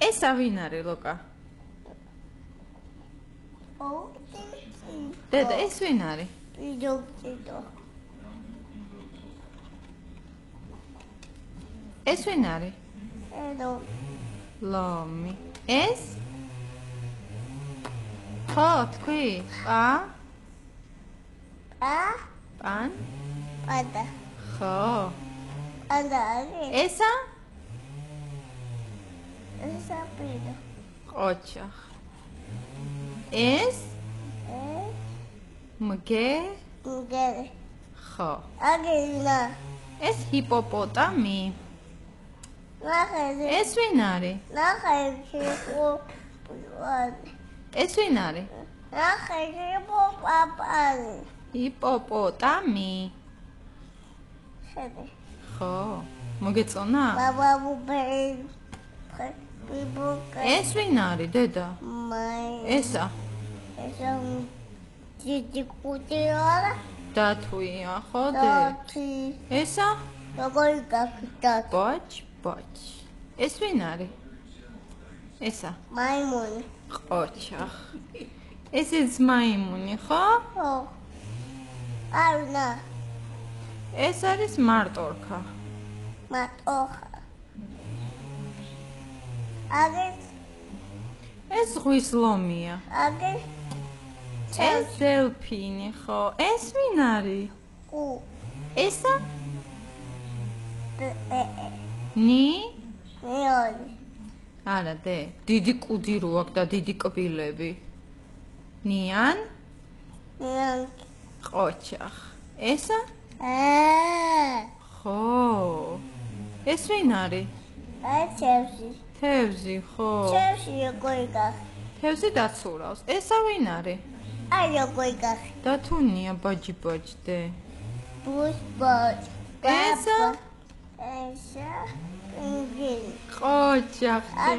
ესა ვინ არის ლოკა? ო დედა, ეს ვინ არის? პიდოქიდო ეს ვინ არის? ედო ლომი. ეს? ხო, თქვი? პა? ა პან? პანდა ხო. პანდა არის ესა? ესა პიდო ყოჩა. ეს? ე მგე? მგერე ხო. აგინა ეს ჰიპოპოტამი? ნახე ეს ვინ არის? ნახე შეკო პუანი ეს ვინ არის? ნახე შეკო პაპანი ჰიპოპოტამი? შედი ხო. მოგეწონა? ბაბა ბუბე ბიბუკა ეს ვინ არის, დედა? ესა? ესა დიდი კუტიარა დათვია, ხო, დე? დათი ესა? როგორი გაქდა ბოჭ, ბოჭ. ეს ვინ არის? ესა? მაიმუნი ყოჩა. ეს ის მაიმუნი, ხო? ხო აუნა ეს არის მარტორქა. მატოხა აგე ეს ზღვის ლომია. აგე ეს დელფინი, ხო? ეს ვინ არის? კუ ესა? ნი? მეორი არა, დე. დიდი კუდი რო აქვს და დიდი კბილები. ნიან? ნიან ყოჩა. ესა? აა ხო. ეს ვინ არის? აი ჩევსი თევზი, ხო. ჩევსი როგორი გახ თევზი დაცურავს. ესა ვინ არის? აი როგორი გახ დათუნია ბაჯი ბაჯ დე. ბუს ბოჭ ესა? ესა პინგვინი ყოჩა. აი